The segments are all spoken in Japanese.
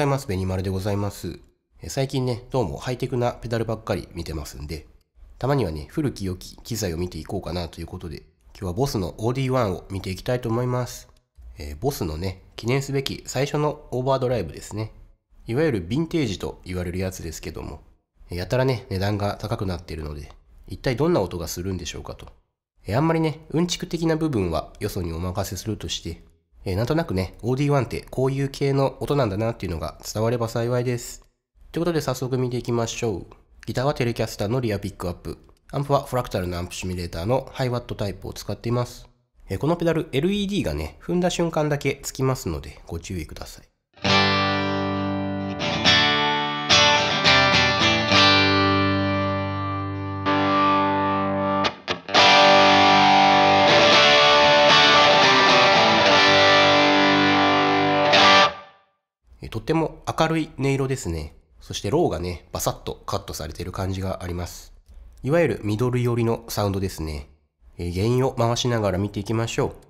ざいます。ベニマルでございます。最近ね、どうもハイテクなペダルばっかり見てますんで、たまにはね、古き良き機材を見ていこうかなということで、今日はボスの OD1 を見ていきたいと思います。えーボスのね、記念すべき最初のオーバードライブですね。いわゆるヴィンテージと言われるやつですけども、やたらね、値段が高くなっているので、一体どんな音がするんでしょうかと。えーあんまりね、うんちく的な部分はよそにお任せするとして、えーなんとなくね、OD1 ってこういう系の音なんだなっていうのが伝われば幸いです。ということで早速見ていきましょう。ギターはテレキャスターのリアピックアップ。アンプはフラクタルのアンプシミュレーターのハイワットタイプを使っています。えーこのペダル LED がね、踏んだ瞬間だけつきますのでご注意ください。とっても明るい音色ですね。そしてローがね、バサッとカットされている感じがあります。いわゆるミドル寄りのサウンドですね。原因を回しながら見ていきましょう。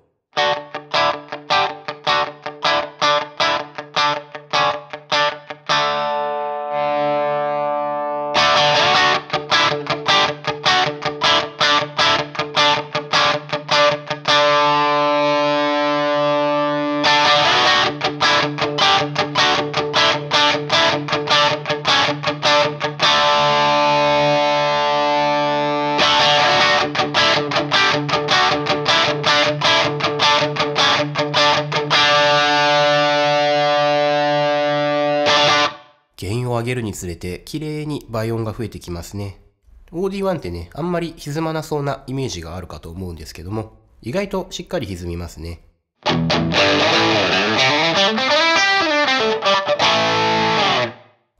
原因を上げるにつれて綺麗に倍音が増えてきますね。OD1 ってね、あんまり歪まなそうなイメージがあるかと思うんですけども、意外としっかり歪みますね。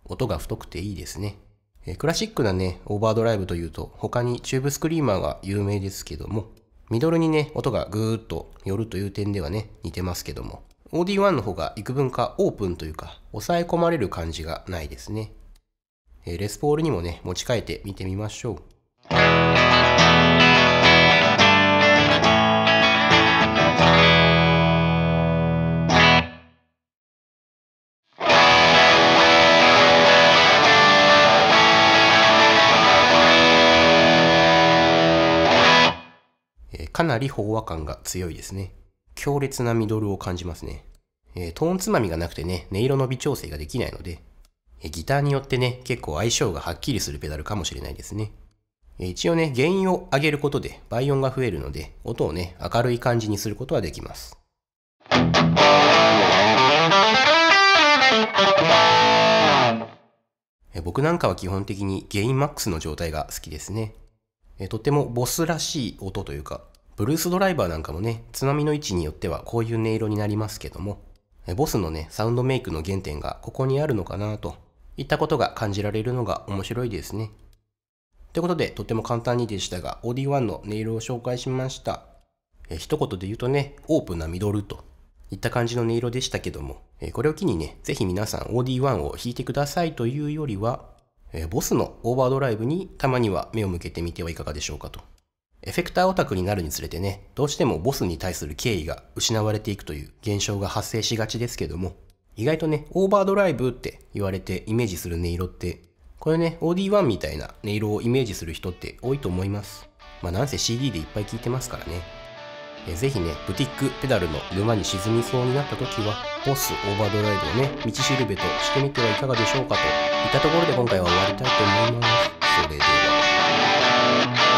音が太くていいですね。クラシックなね、オーバードライブというと、他にチューブスクリーマーが有名ですけども、ミドルにね、音がぐーっと寄るという点ではね、似てますけども、OD1 の方が幾分かオープンというか、抑え込まれる感じがないですね。えーレスポールにもね、持ち替えて見てみましょう。かなり飽和感が強いですね。強烈なミドルを感じますね。えートーンつまみがなくてね、音色の微調整ができないので、えギターによってね、結構相性がはっきりするペダルかもしれないですね。え一応ね、原因を上げることで倍音が増えるので、音をね、明るい感じにすることはできます。え僕なんかは基本的にゲインマックスの状態が好きですね。えとってもボスらしい音というか、ブルースドライバーなんかもね、つまみの位置によってはこういう音色になりますけども、ボスのね、サウンドメイクの原点がここにあるのかなといったことが感じられるのが面白いですね。ということで、とっても簡単にでしたが、OD1 の音色を紹介しました。え一言で言うとね、オープンなミドルといった感じの音色でしたけども、えこれを機にね、ぜひ皆さん OD1 を弾いてくださいというよりは、えボスのオーバードライブにたまには目を向けてみてはいかがでしょうかと。エフェクターオタクになるにつれてね、どうしてもボスに対する敬意が失われていくという現象が発生しがちですけども、意外とね、オーバードライブって言われてイメージする音色って、これね、OD1 みたいな音色をイメージする人って多いと思います。まあなんせ CD でいっぱい聴いてますからね。えぜひね、ブティックペダルの沼に沈みそうになった時は、ボスオーバードライブをね、道しるべとしてみてはいかがでしょうかといったところで今回は終わりたいと思います。それでは。